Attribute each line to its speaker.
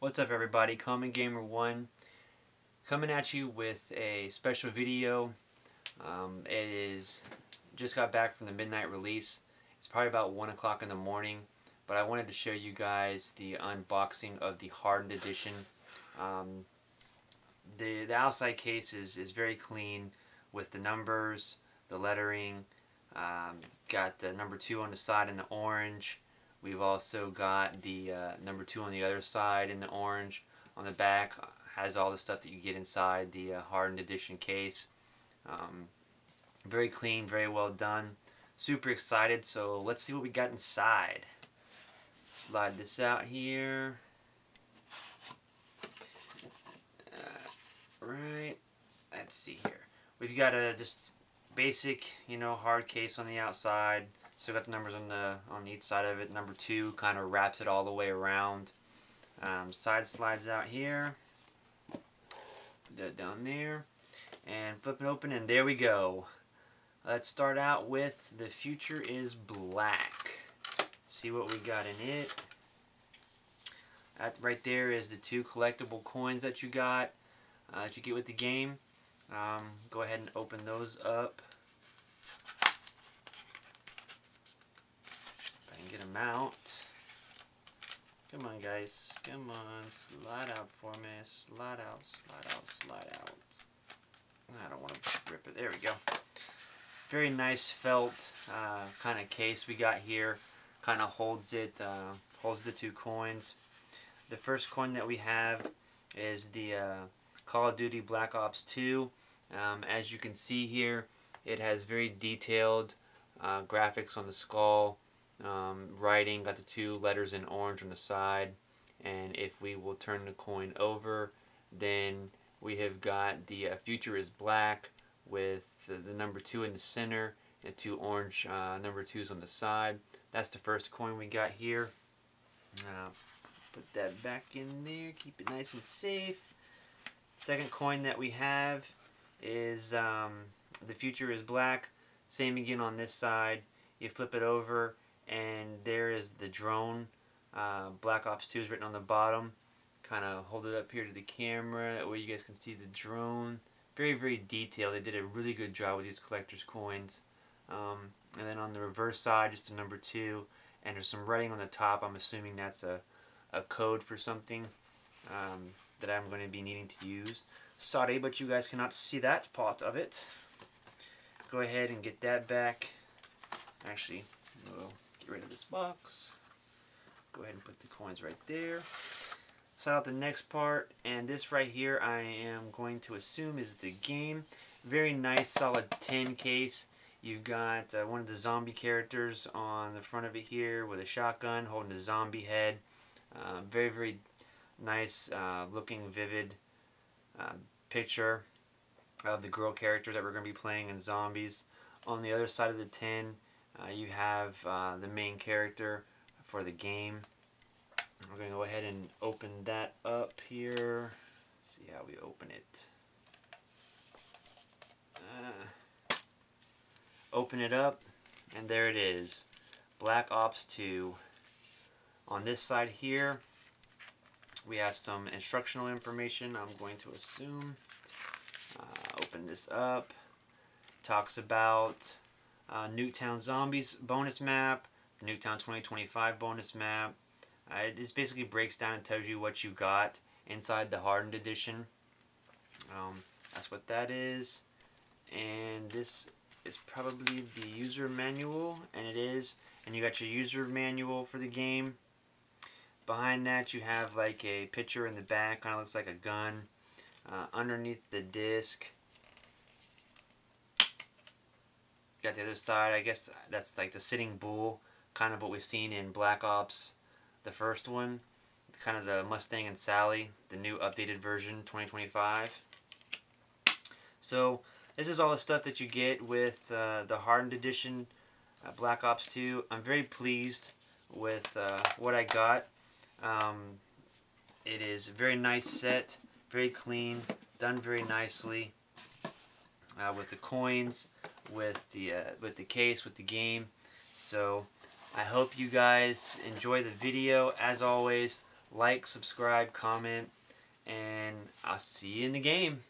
Speaker 1: What's up everybody, Common Gamer 1 coming at you with a special video. Um, it is just got back from the midnight release. It's probably about 1 o'clock in the morning, but I wanted to show you guys the unboxing of the hardened edition. Um, the, the outside case is, is very clean with the numbers, the lettering, um, got the number 2 on the side in the orange, We've also got the uh, number two on the other side in the orange. On the back has all the stuff that you get inside the uh, hardened edition case. Um, very clean, very well done. Super excited, so let's see what we got inside. Slide this out here. Uh, right, let's see here. We've got a just basic, you know, hard case on the outside. Still got the numbers on the on each side of it. Number two kind of wraps it all the way around. Um, side slides out here. Put that down there. And flip it open and there we go. Let's start out with the future is black. See what we got in it. Right there is the two collectible coins that you got, uh, that you get with the game. Um, go ahead and open those up. get them out. Come on, guys. Come on. Slide out for me. Slide out, slide out, slide out. I don't want to rip it. There we go. Very nice felt uh, kind of case we got here. Kind of holds it, uh, holds the two coins. The first coin that we have is the uh, Call of Duty Black Ops 2. Um, as you can see here, it has very detailed uh, graphics on the skull um, writing, got the two letters in orange on the side. And if we will turn the coin over, then we have got the uh, future is black with the, the, number two in the center and two orange uh, number twos on the side. That's the first coin we got here. Uh, put that back in there, keep it nice and safe. Second coin that we have is um, the future is black. Same again on this side. You flip it over and there is the drone uh, Black Ops 2 is written on the bottom. Kind of hold it up here to the camera that way you guys can see the drone. Very very detailed. They did a really good job with these collectors coins. Um, and then on the reverse side just a number 2 and there's some writing on the top. I'm assuming that's a, a code for something um, that I'm going to be needing to use. Sorry but you guys cannot see that part of it. Go ahead and get that back. Actually we'll rid of this box. Go ahead and put the coins right there. Set out the next part, and this right here I am going to assume is the game. Very nice, solid tin case. You've got uh, one of the zombie characters on the front of it here with a shotgun holding a zombie head. Uh, very, very nice uh, looking, vivid uh, picture of the girl character that we're going to be playing in Zombies. On the other side of the tin, uh, you have uh, the main character for the game. We're going to go ahead and open that up here. See how we open it. Uh, open it up, and there it is. Black Ops 2. On this side here, we have some instructional information, I'm going to assume. Uh, open this up. Talks about uh, Zombies bonus map, Nuketown 2025 bonus map. Uh, it just basically breaks down and tells you what you got inside the hardened edition. Um, that's what that is. And this is probably the user manual, and it is. And you got your user manual for the game. Behind that you have like a picture in the back, kind of looks like a gun. Uh, underneath the disc got the other side. I guess that's like the sitting bull, kind of what we've seen in Black Ops, the first one. Kind of the Mustang and Sally, the new updated version, 2025. So this is all the stuff that you get with uh, the hardened edition uh, Black Ops 2. I'm very pleased with uh, what I got. Um, it is a very nice set, very clean, done very nicely uh, with the coins with the uh, with the case with the game so I hope you guys enjoy the video as always like, subscribe, comment, and I'll see you in the game.